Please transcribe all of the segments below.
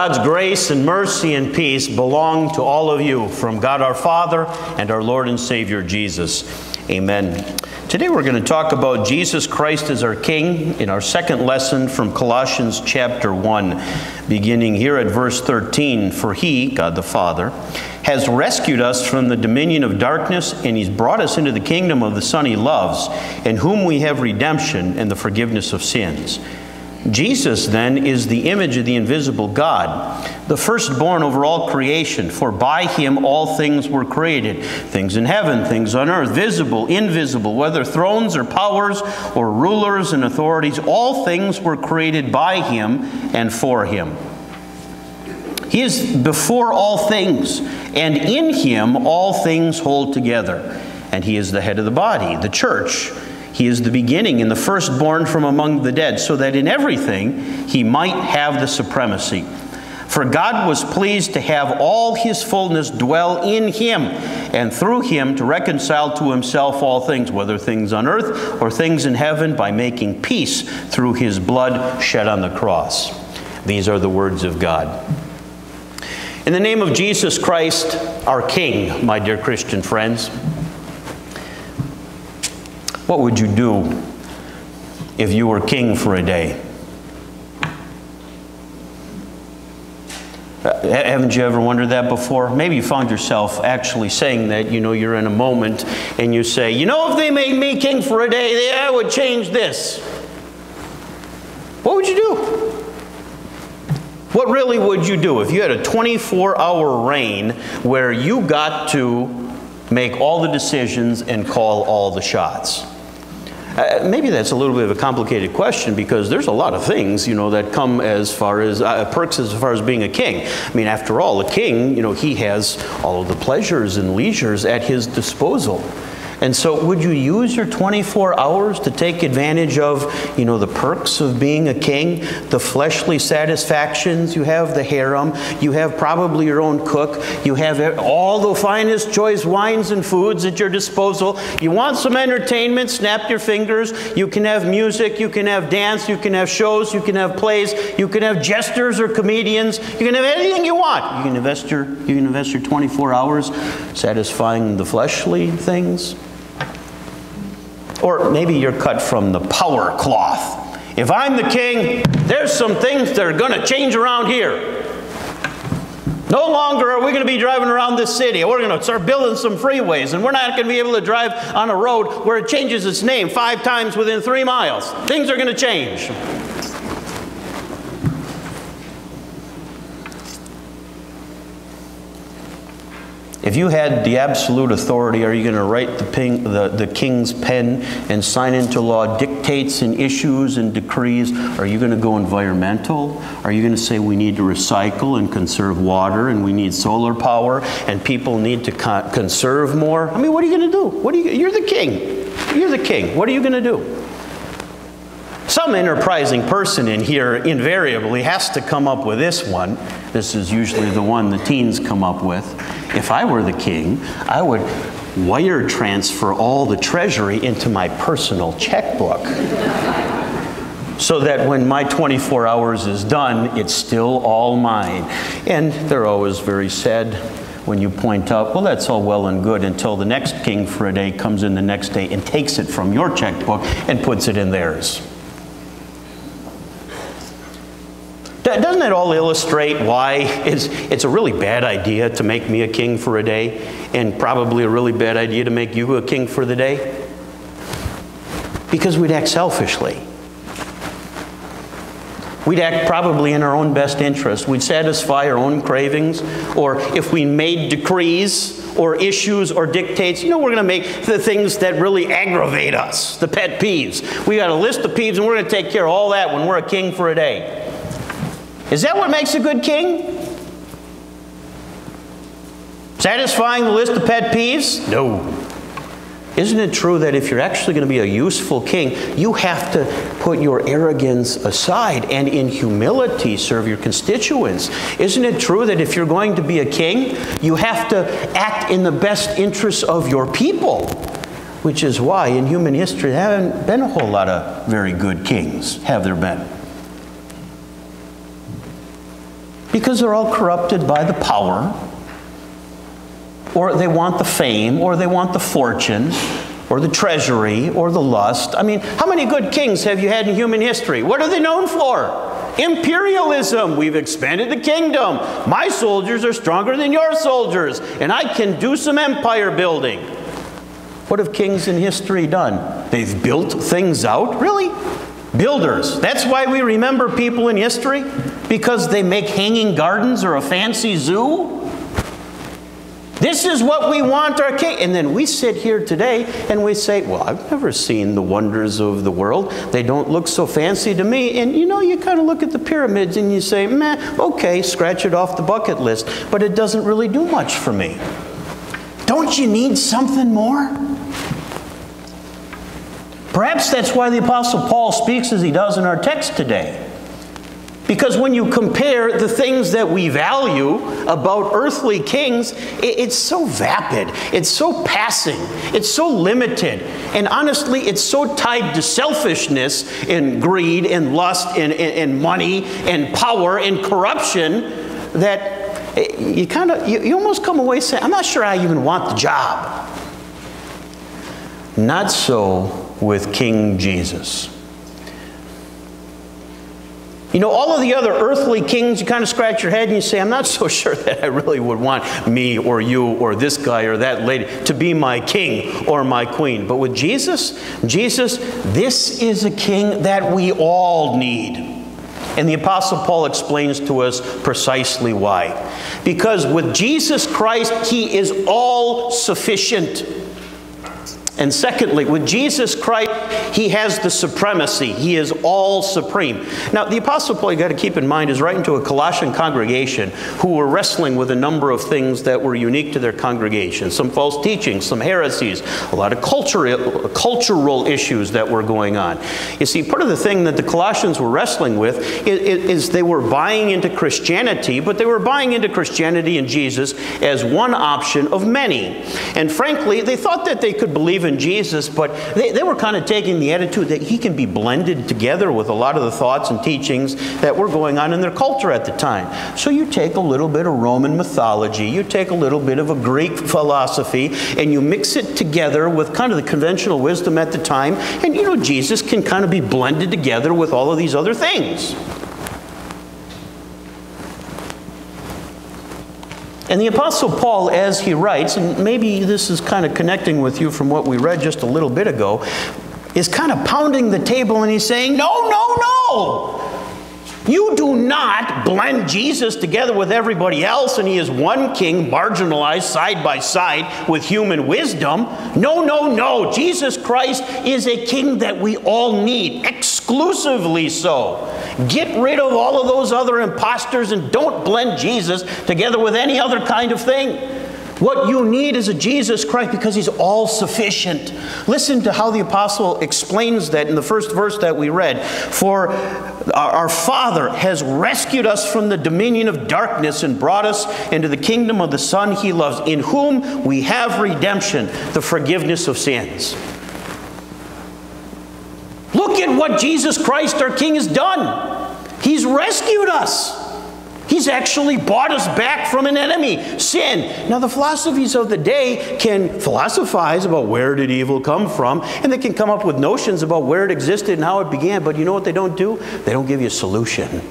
God's grace and mercy and peace belong to all of you from God our Father and our Lord and Savior Jesus. Amen. Today we're going to talk about Jesus Christ as our King in our second lesson from Colossians chapter 1, beginning here at verse 13. For He, God the Father, has rescued us from the dominion of darkness, and He's brought us into the kingdom of the Son He loves, in whom we have redemption and the forgiveness of sins. Jesus, then, is the image of the invisible God, the firstborn over all creation, for by him all things were created things in heaven, things on earth, visible, invisible, whether thrones or powers or rulers and authorities, all things were created by him and for him. He is before all things, and in him all things hold together. And he is the head of the body, the church he is the beginning and the firstborn from among the dead, so that in everything he might have the supremacy. For God was pleased to have all his fullness dwell in him, and through him to reconcile to himself all things, whether things on earth or things in heaven, by making peace through his blood shed on the cross. These are the words of God. In the name of Jesus Christ, our King, my dear Christian friends, what would you do if you were king for a day? Uh, haven't you ever wondered that before? Maybe you found yourself actually saying that, you know, you're in a moment and you say, you know, if they made me king for a day, I would change this. What would you do? What really would you do if you had a 24 hour reign where you got to make all the decisions and call all the shots? Uh, maybe that's a little bit of a complicated question because there's a lot of things, you know, that come as far as uh, perks as far as being a king. I mean, after all, a king, you know, he has all of the pleasures and leisures at his disposal. And so would you use your 24 hours to take advantage of, you know, the perks of being a king, the fleshly satisfactions? You have the harem, you have probably your own cook, you have all the finest choice wines and foods at your disposal. You want some entertainment, snap your fingers. You can have music, you can have dance, you can have shows, you can have plays, you can have jesters or comedians. You can have anything you want. You can invest your you can invest your 24 hours satisfying the fleshly things. Or maybe you're cut from the power cloth. If I'm the king, there's some things that are going to change around here. No longer are we going to be driving around this city. We're going to start building some freeways, and we're not going to be able to drive on a road where it changes its name five times within three miles. Things are going to change. If you had the absolute authority, are you going to write the, ping, the, the, king's pen and sign into law dictates and issues and decrees? Are you going to go environmental? Are you going to say we need to recycle and conserve water and we need solar power and people need to co conserve more? I mean, what are you going to do? What are you, you're the king. You're the king. What are you going to do? Some enterprising person in here invariably has to come up with this one. This is usually the one the teens come up with. If I were the king, I would wire transfer all the treasury into my personal checkbook. so that when my 24 hours is done, it's still all mine. And they're always very sad when you point out, well, that's all well and good until the next king for a day comes in the next day and takes it from your checkbook and puts it in theirs. Doesn't it all illustrate why it's, it's a really bad idea to make me a king for a day and probably a really bad idea to make you a king for the day? Because we'd act selfishly. We'd act probably in our own best interest. We'd satisfy our own cravings, or if we made decrees or issues or dictates, you know, we're going to make the things that really aggravate us, the pet peeves. We got a list of peeves, and we're going to take care of all that when we're a king for a day. Is that what makes a good king? Satisfying the list of pet peeves? No. Isn't it true that if you're actually going to be a useful king, you have to put your arrogance aside and in humility serve your constituents? Isn't it true that if you're going to be a king, you have to act in the best interests of your people? Which is why in human history there haven't been a whole lot of very good kings, have there been? Because they're all corrupted by the power, or they want the fame, or they want the fortune, or the treasury, or the lust. I mean, how many good kings have you had in human history? What are they known for? Imperialism. We've expanded the kingdom. My soldiers are stronger than your soldiers, and I can do some empire building. What have kings in history done? They've built things out? Really? Builders. That's why we remember people in history? Because they make hanging gardens or a fancy zoo? This is what we want our king. And then we sit here today and we say, Well, I've never seen the wonders of the world. They don't look so fancy to me. And you know, you kind of look at the pyramids and you say, Meh, okay, scratch it off the bucket list. But it doesn't really do much for me. Don't you need something more? Perhaps that's why the Apostle Paul speaks as he does in our text today. Because when you compare the things that we value about earthly kings, it's so vapid, it's so passing, it's so limited, and honestly, it's so tied to selfishness and greed and lust and, and, and money and power and corruption that eh, you kind of, you, you almost come away saying, I'm not sure I even want the job. Not so with King Jesus. You know, all of the other earthly kings, you kind of scratch your head and you say, I'm not so sure that I really would want me or you or this guy or that lady to be my king or my queen. But with Jesus, Jesus, this is a king that we all need. And the Apostle Paul explains to us precisely why. Because with Jesus Christ, he is all sufficient. And secondly, with Jesus Christ, he has the supremacy. He is all supreme. Now, the Apostle Paul, you got to keep in mind, is writing to a Colossian congregation who were wrestling with a number of things that were unique to their congregation some false teachings, some heresies, a lot of cultural, cultural issues that were going on. You see, part of the thing that the Colossians were wrestling with is, is they were buying into Christianity, but they were buying into Christianity and Jesus as one option of many. And frankly, they thought that they could believe in Jesus, but they, they were kind of taking the attitude that he can be blended together with a lot of the thoughts and teachings that were going on in their culture at the time. So you take a little bit of Roman mythology, you take a little bit of a Greek philosophy, and you mix it together with kind of the conventional wisdom at the time, and you know, Jesus can kind of be blended together with all of these other things. And the Apostle Paul, as he writes, and maybe this is kind of connecting with you from what we read just a little bit ago, is kind of pounding the table and he's saying, No, no, no. You do not blend Jesus together with everybody else and he is one king marginalized side by side with human wisdom. No, no, no. Jesus Christ is a king that we all need, exclusively so. Get rid of all of those other imposters and don't blend Jesus together with any other kind of thing. What you need is a Jesus Christ because he's all sufficient. Listen to how the apostle explains that in the first verse that we read. For our Father has rescued us from the dominion of darkness and brought us into the kingdom of the Son he loves, in whom we have redemption, the forgiveness of sins. What Jesus Christ, our King, has done. He's rescued us. He's actually bought us back from an enemy, sin. Now, the philosophies of the day can philosophize about where did evil come from, and they can come up with notions about where it existed and how it began, but you know what they don't do? They don't give you a solution.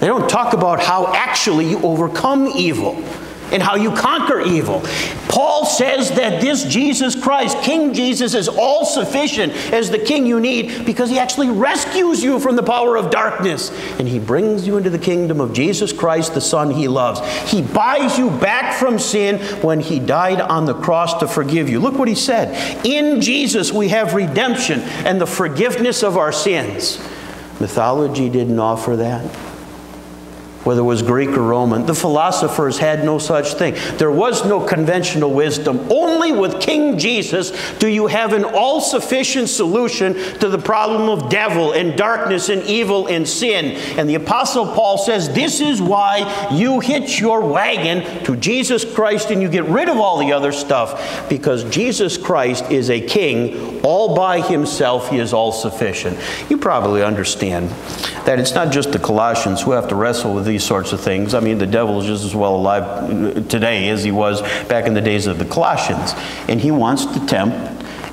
They don't talk about how actually you overcome evil and how you conquer evil. Paul says that this Jesus Christ, King Jesus, is all sufficient as the king you need because he actually rescues you from the power of darkness and he brings you into the kingdom of Jesus Christ, the Son he loves. He buys you back from sin when he died on the cross to forgive you. Look what he said In Jesus we have redemption and the forgiveness of our sins. Mythology didn't offer that whether it was Greek or Roman. The philosophers had no such thing. There was no conventional wisdom. Only with King Jesus do you have an all sufficient solution to the problem of devil and darkness and evil and sin. And the Apostle Paul says this is why you hitch your wagon to Jesus Christ and you get rid of all the other stuff because Jesus Christ is a king all by himself. He is all sufficient. You probably understand that it's not just the Colossians who have to wrestle with these sorts of things. I mean, the devil is just as well alive today as he was back in the days of the Colossians. And he wants to tempt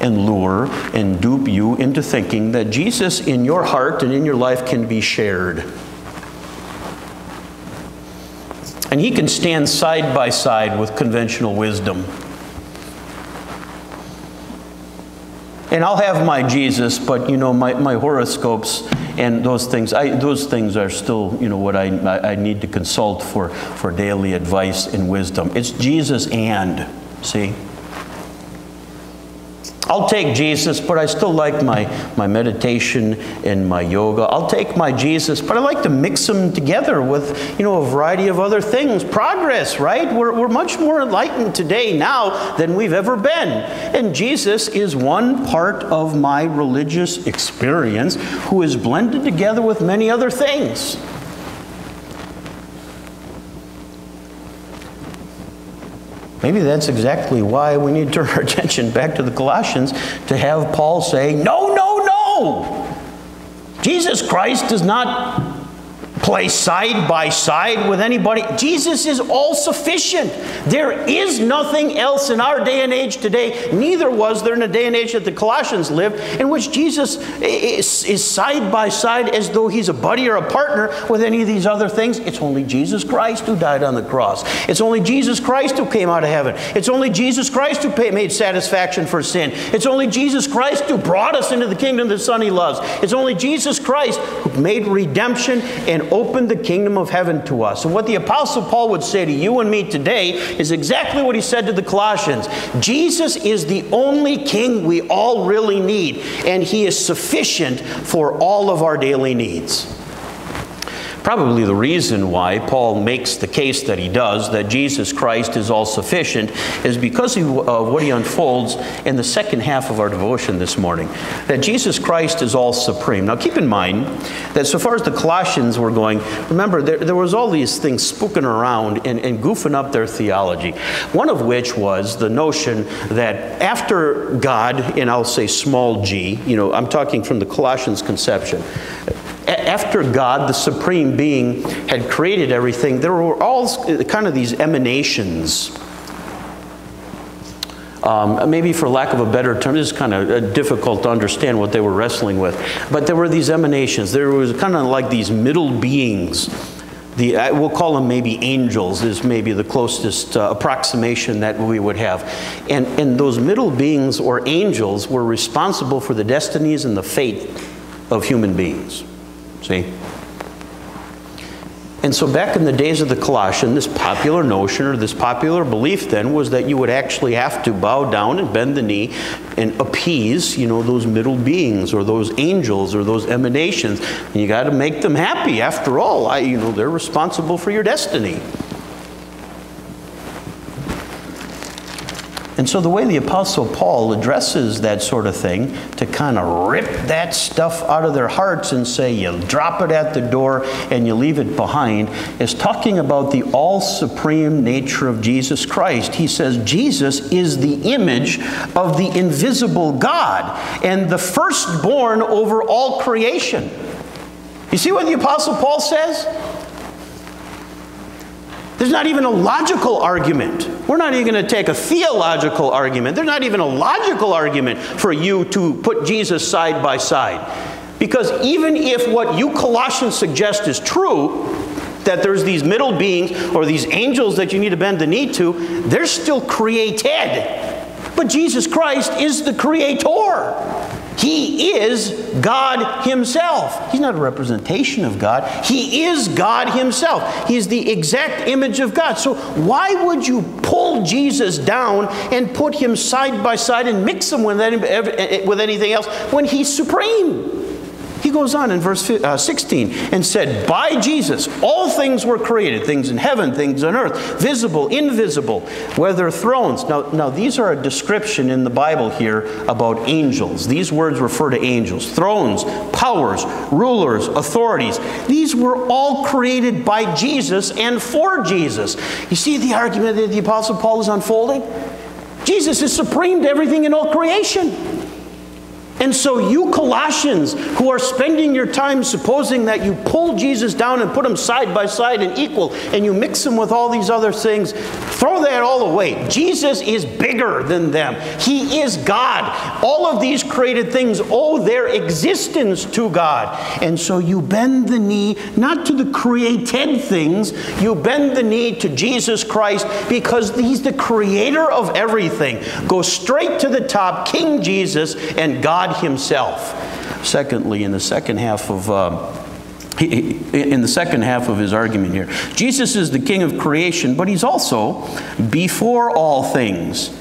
and lure and dupe you into thinking that Jesus in your heart and in your life can be shared. And he can stand side by side with conventional wisdom. And I'll have my Jesus, but you know, my, my horoscopes and those things, I, those things are still, you know, what I, I need to consult for, for daily advice and wisdom. It's Jesus and, see? I'll take Jesus, but I still like my, my meditation and my yoga. I'll take my Jesus, but I like to mix them together with, you know, a variety of other things. Progress, right? We're, we're much more enlightened today now than we've ever been. And Jesus is one part of my religious experience who is blended together with many other things. Maybe that's exactly why we need to turn our attention back to the Colossians to have Paul say, No, no, no! Jesus Christ does not play side by side with anybody. Jesus is all sufficient. There is nothing else in our day and age today, neither was there in the day and age that the Colossians lived, in which Jesus is, is side by side as though he's a buddy or a partner with any of these other things. It's only Jesus Christ who died on the cross. It's only Jesus Christ who came out of heaven. It's only Jesus Christ who paid, made satisfaction for sin. It's only Jesus Christ who brought us into the kingdom of the Son he loves. It's only Jesus Christ who made redemption and opened the kingdom of heaven to us. And what the Apostle Paul would say to you and me today is exactly what he said to the Colossians Jesus is the only king we all really need, and he is sufficient for all of our daily needs. Probably the reason why Paul makes the case that he does, that Jesus Christ is all sufficient, is because of what he unfolds in the second half of our devotion this morning. That Jesus Christ is all supreme. Now keep in mind that so far as the Colossians were going, remember, there, there was all these things spooking around and, and goofing up their theology. One of which was the notion that after God, and I'll say small g, you know, I'm talking from the Colossians conception, after God, the supreme being, had created everything, there were all kind of these emanations. Um, maybe for lack of a better term, this is kind of uh, difficult to understand what they were wrestling with. But there were these emanations. There was kind of like these middle beings. The, we'll call them maybe angels is maybe the closest uh, approximation that we would have. And, and those middle beings or angels were responsible for the destinies and the fate of human beings. See? And so back in the days of the Colossian, this popular notion or this popular belief then was that you would actually have to bow down and bend the knee and appease, you know, those middle beings or those angels or those emanations. And you got to make them happy. After all, I, you know, they're responsible for your destiny. And so the way the Apostle Paul addresses that sort of thing, to kind of rip that stuff out of their hearts and say you drop it at the door and you leave it behind, is talking about the all supreme nature of Jesus Christ. He says Jesus is the image of the invisible God and the firstborn over all creation. You see what the Apostle Paul says? There's not even a logical argument. We're not even going to take a theological argument. There's not even a logical argument for you to put Jesus side by side. Because even if what you Colossians suggest is true, that there's these middle beings or these angels that you need to bend the knee to, they're still created. But Jesus Christ is the creator. He is God Himself. He's not a representation of God. He is God Himself. He's the exact image of God. So, why would you pull Jesus down and put Him side by side and mix Him with, anything else when He's supreme? He goes on in verse uh, 16 and said, By Jesus, all things were created things in heaven, things on earth, visible, invisible, whether thrones. Now, now, these are a description in the Bible here about angels. These words refer to angels. Thrones, powers, rulers, authorities. These were all created by Jesus and for Jesus. You see the argument that the Apostle Paul is unfolding? Jesus is supreme to everything in all creation. And so, you Colossians who are spending your time supposing that you pull Jesus down and put him side by side and equal, and you mix him with all these other things, throw that all away. Jesus is bigger than them, He is God. All of these created things owe their existence to God. And so, you bend the knee not to the created things, you bend the knee to Jesus Christ because He's the creator of everything. Go straight to the top, King Jesus and God God Himself. Secondly, in the second half of uh, in the second half of his argument here, Jesus is the King of creation, but He's also before all things.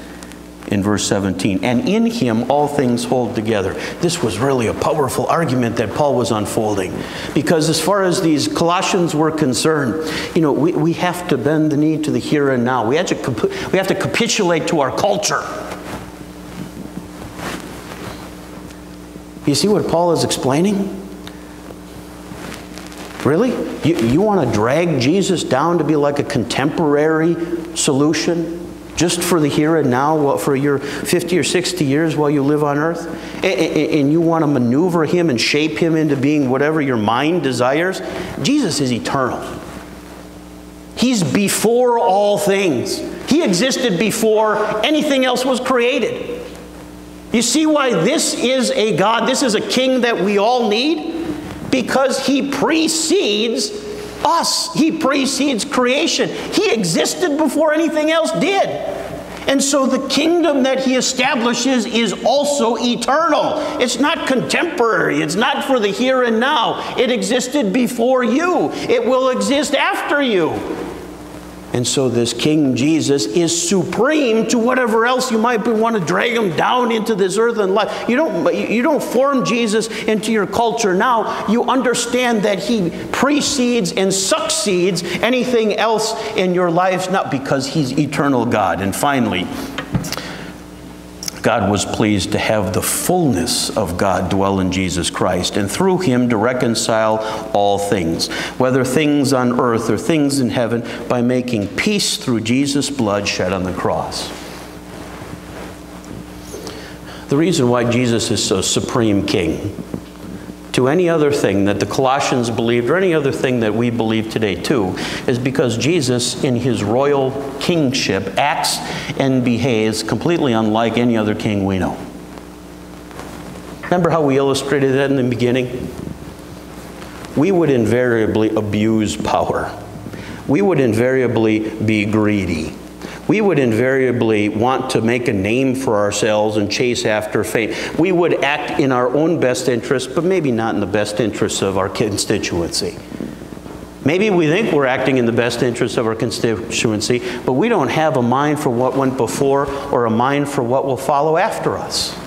In verse 17, and in him all things hold together. This was really a powerful argument that Paul was unfolding. Because as far as these Colossians were concerned, you know, we, we have to bend the knee to the here and now. We have to, we have to capitulate to our culture. You see what Paul is explaining? Really? You, you want to drag Jesus down to be like a contemporary solution? Just for the here and now, for your 50 or 60 years while you live on earth? And, and you want to maneuver him and shape him into being whatever your mind desires? Jesus is eternal. He's before all things. He existed before anything else was created. You see why this is a God, this is a king that we all need? Because he precedes us, he precedes creation. He existed before anything else did. And so the kingdom that he establishes is also eternal. It's not contemporary. It's not for the here and now. It existed before you. It will exist after you. And so this King Jesus is supreme to whatever else you might want to drag him down into this earth and life. You don't, you don't form Jesus into your culture now. You understand that he precedes and succeeds anything else in your lives, not because he's eternal God. And finally, God was pleased to have the fullness of God dwell in Jesus Christ, and through him to reconcile all things, whether things on earth or things in heaven, by making peace through Jesus' blood shed on the cross. The reason why Jesus is so supreme king to any other thing that the Colossians believed or any other thing that we believe today too is because Jesus, in his royal kingship, acts and behaves completely unlike any other king we know. Remember how we illustrated that in the beginning? We would invariably abuse power. We would invariably be greedy we would invariably want to make a name for ourselves and chase after fame. We would act in our own best interest, but maybe not in the best interests of our constituency. Maybe we think we're acting in the best interest of our constituency, but we don't have a mind for what went before or a mind for what will follow after us.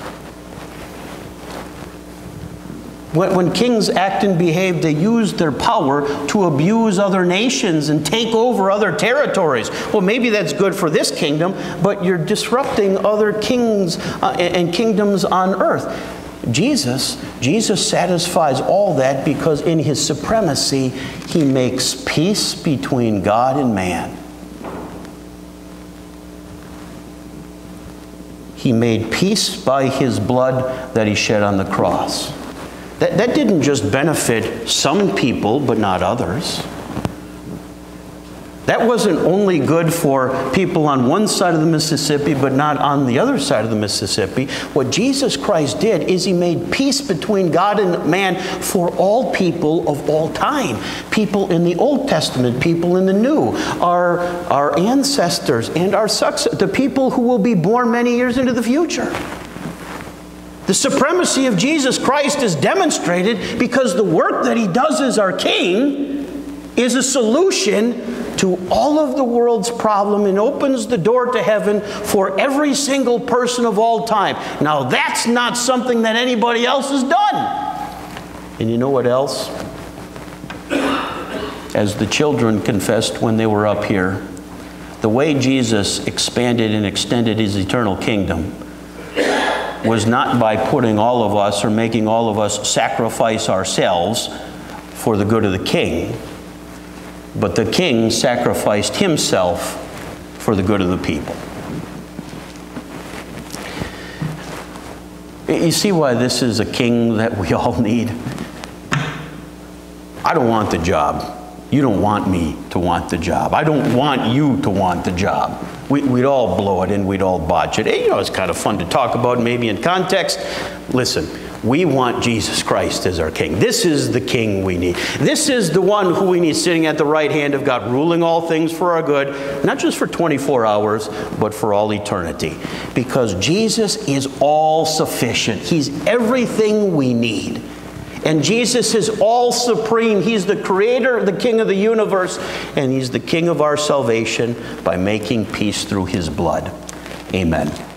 When, kings act and behave, they use their power to abuse other nations and take over other territories. Well, maybe that's good for this kingdom, but you're disrupting other kings uh, and kingdoms on earth. Jesus, Jesus satisfies all that because in his supremacy, he makes peace between God and man. He made peace by his blood that he shed on the cross. That, that didn't just benefit some people, but not others. That wasn't only good for people on one side of the Mississippi, but not on the other side of the Mississippi. What Jesus Christ did is he made peace between God and man for all people of all time. People in the Old Testament, people in the New, our, our ancestors and our the people who will be born many years into the future. The supremacy of Jesus Christ is demonstrated because the work that he does as our king is a solution to all of the world's problem and opens the door to heaven for every single person of all time. Now, that's not something that anybody else has done. And you know what else? As the children confessed when they were up here, the way Jesus expanded and extended his eternal kingdom was not by putting all of us or making all of us sacrifice ourselves for the good of the king, but the king sacrificed himself for the good of the people. You see why this is a king that we all need? I don't want the job. You don't want me to want the job. I don't want you to want the job. We, would all blow it and we'd all botch it. You know, it's kind of fun to talk about maybe in context. Listen, we want Jesus Christ as our king. This is the king we need. This is the one who we need sitting at the right hand of God, ruling all things for our good, not just for 24 hours, but for all eternity. Because Jesus is all sufficient, He's everything we need. And Jesus is all supreme. He's the creator, the king of the universe, and he's the king of our salvation by making peace through his blood. Amen.